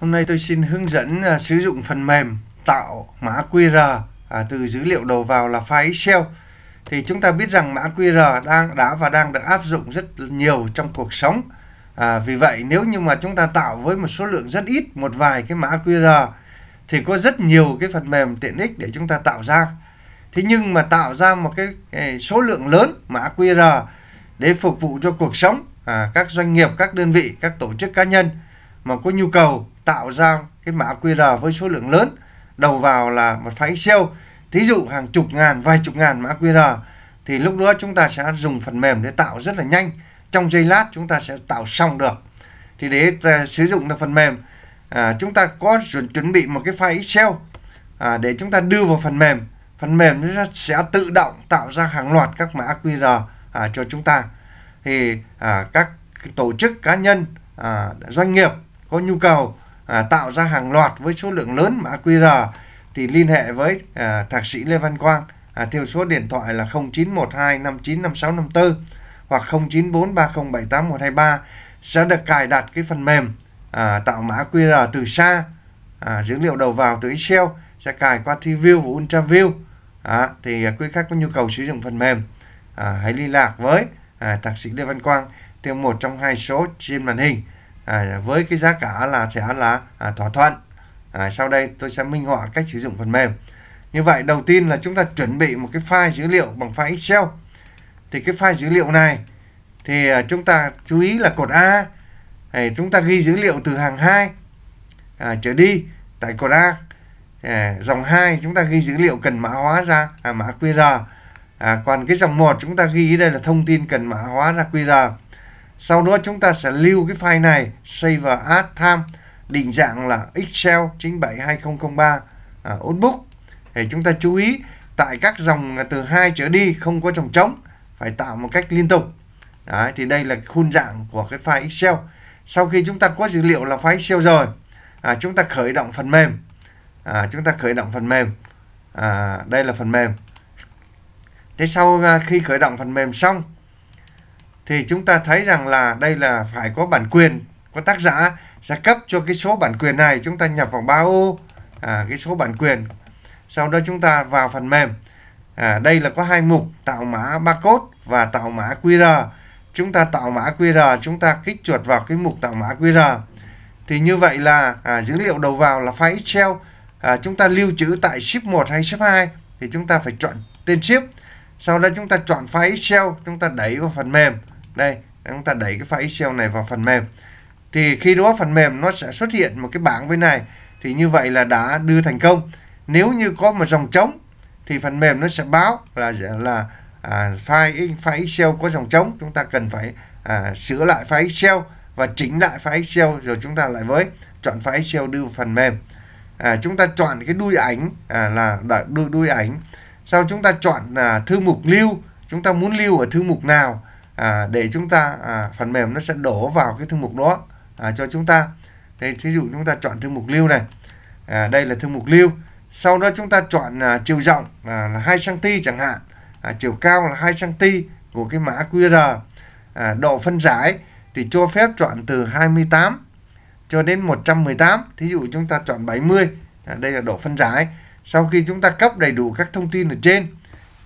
Hôm nay tôi xin hướng dẫn uh, sử dụng phần mềm tạo mã QR à, từ dữ liệu đầu vào là file Excel. Thì chúng ta biết rằng mã QR đang đã và đang được áp dụng rất nhiều trong cuộc sống. À, vì vậy nếu như mà chúng ta tạo với một số lượng rất ít một vài cái mã QR thì có rất nhiều cái phần mềm tiện ích để chúng ta tạo ra. Thế nhưng mà tạo ra một cái, cái số lượng lớn mã QR để phục vụ cho cuộc sống à, các doanh nghiệp, các đơn vị, các tổ chức cá nhân mà có nhu cầu tạo ra cái mã QR với số lượng lớn. Đầu vào là một file Excel. Thí dụ hàng chục ngàn vài chục ngàn mã QR thì lúc đó chúng ta sẽ dùng phần mềm để tạo rất là nhanh. Trong giây lát chúng ta sẽ tạo xong được. Thì để uh, sử dụng được phần mềm à, chúng ta có chuẩn, chuẩn bị một cái file Excel à, để chúng ta đưa vào phần mềm. Phần mềm nó sẽ tự động tạo ra hàng loạt các mã QR à, cho chúng ta. Thì à, các tổ chức cá nhân à, doanh nghiệp có nhu cầu à, tạo ra hàng loạt với số lượng lớn mã QR thì liên hệ với à, thạc sĩ Lê Văn Quang à, theo số điện thoại là 0912 595654 hoặc 0943078123 sẽ được cài đặt cái phần mềm à, tạo mã QR từ xa à, dữ liệu đầu vào từ Excel sẽ cài qua TView và UltraView. À, thì à, quý khách có nhu cầu sử dụng phần mềm à, hãy liên lạc với à, thạc sĩ Lê Văn Quang theo một trong hai số trên màn hình à, dạ, với cái giá cả là sẽ là à, thỏa thuận. À, sau đây tôi sẽ minh họa cách sử dụng phần mềm. Như vậy đầu tiên là chúng ta chuẩn bị một cái file dữ liệu bằng file Excel. Thì cái file dữ liệu này thì à, chúng ta chú ý là cột A. Thì chúng ta ghi dữ liệu từ hàng 2 à, trở đi tại cột A. À, dòng 2 chúng ta ghi dữ liệu cần mã hóa ra à, mã QR à, còn cái dòng 1 chúng ta ghi đây là thông tin cần mã hóa ra QR sau đó chúng ta sẽ lưu cái file này save as time định dạng là Excel 972003 à, notebook thì chúng ta chú ý tại các dòng từ 2 trở đi không có dòng trống phải tạo một cách liên tục. Đấy, thì đây là khuôn dạng của cái file Excel. Sau khi chúng ta có dữ liệu là file Excel rồi à, chúng ta khởi động phần mềm. À, chúng ta khởi động phần mềm. À, đây là phần mềm. Thế sau à, khi khởi động phần mềm xong thì chúng ta thấy rằng là đây là phải có bản quyền có tác giả sẽ cấp cho cái số bản quyền này. Chúng ta nhập vào ba ô à, cái số bản quyền. Sau đó chúng ta vào phần mềm. À, đây là có hai mục tạo mã barcode và tạo mã QR. Chúng ta tạo mã QR chúng ta kích chuột vào cái mục tạo mã QR. Thì như vậy là à, dữ liệu đầu vào là file Excel. À, chúng ta lưu trữ tại ship 1 hay ship 2 thì chúng ta phải chọn tên ship. Sau đó chúng ta chọn file Excel chúng ta đẩy vào phần mềm đây chúng ta đẩy cái file Excel này vào phần mềm. Thì khi đó phần mềm nó sẽ xuất hiện một cái bảng bên này. Thì như vậy là đã đưa thành công. Nếu như có một dòng trống thì phần mềm nó sẽ báo là là à, file file Excel có dòng trống. Chúng ta cần phải à, sửa lại file Excel và chỉnh lại file Excel rồi chúng ta lại với chọn file Excel đưa vào phần mềm. À, chúng ta chọn cái đuôi ảnh à, là đuôi đuôi ảnh. Sau chúng ta chọn à, thư mục lưu. Chúng ta muốn lưu ở thư mục nào? À, để chúng ta à, phần mềm nó sẽ đổ vào cái thư mục đó à, cho chúng ta. Đây thí dụ chúng ta chọn thư mục lưu này. À, đây là thư mục lưu. Sau đó chúng ta chọn à, chiều rộng à, là 2 cm chẳng hạn. À, chiều cao là 2 cm của cái mã QR à, độ phân giải thì cho phép chọn từ 28 cho đến 118 thí dụ chúng ta chọn 70 à, đây là độ phân giải. Sau khi chúng ta cấp đầy đủ các thông tin ở trên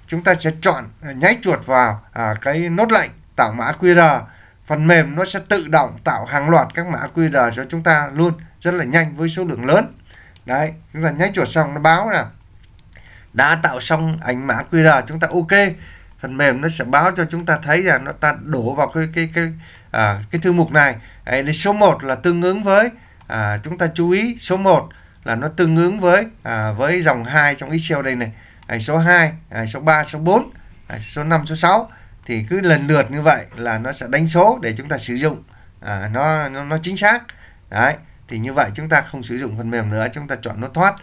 chúng ta sẽ chọn à, nháy chuột vào à, cái nốt lệnh tạo mã QR. Phần mềm nó sẽ tự động tạo hàng loạt các mã QR cho chúng ta luôn rất là nhanh với số lượng lớn. Đấy chúng ta nháy chuột xong nó báo là đã tạo xong ảnh mã QR chúng ta ok. Phần mềm nó sẽ báo cho chúng ta thấy là nó ta đổ vào cái cái cái à, cái thư mục này. Đấy, số 1 là tương ứng với à, chúng ta chú ý số 1 là nó tương ứng với à, với dòng 2 trong Excel đây này. À, số 2 à, số 3 số 4 à, số 5 số 6 thì cứ lần lượt như vậy là nó sẽ đánh số để chúng ta sử dụng. À, nó, nó nó chính xác. Đấy thì như vậy chúng ta không sử dụng phần mềm nữa chúng ta chọn nốt thoát.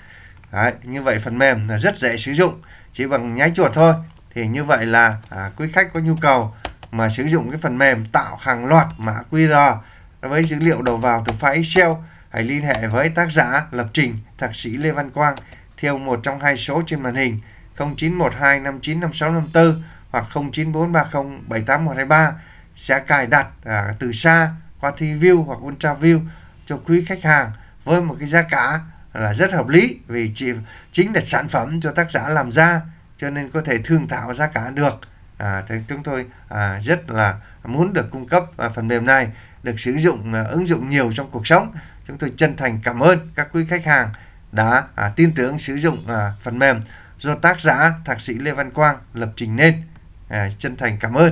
Đấy, như vậy phần mềm là rất dễ sử dụng chỉ bằng nháy chuột thôi. Thì như vậy là à, quý khách có nhu cầu mà sử dụng cái phần mềm tạo hàng loạt mã QR với dữ liệu đầu vào từ file Excel hãy liên hệ với tác giả lập trình thạc sĩ Lê Văn Quang theo một trong hai số trên màn hình 0912595654 hoặc 0943078123 sẽ cài đặt à, từ xa qua TView hoặc UltraView cho quý khách hàng với một cái giá cả là rất hợp lý vì chỉ chính là sản phẩm cho tác giả làm ra cho nên có thể thương thảo giá cả được. À, thì chúng tôi à, rất là muốn được cung cấp à, phần mềm này được sử dụng à, ứng dụng nhiều trong cuộc sống. Chúng tôi chân thành cảm ơn các quý khách hàng đã à, tin tưởng sử dụng à, phần mềm do tác giả thạc sĩ Lê Văn Quang lập trình nên à, chân thành cảm ơn.